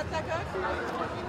атаках.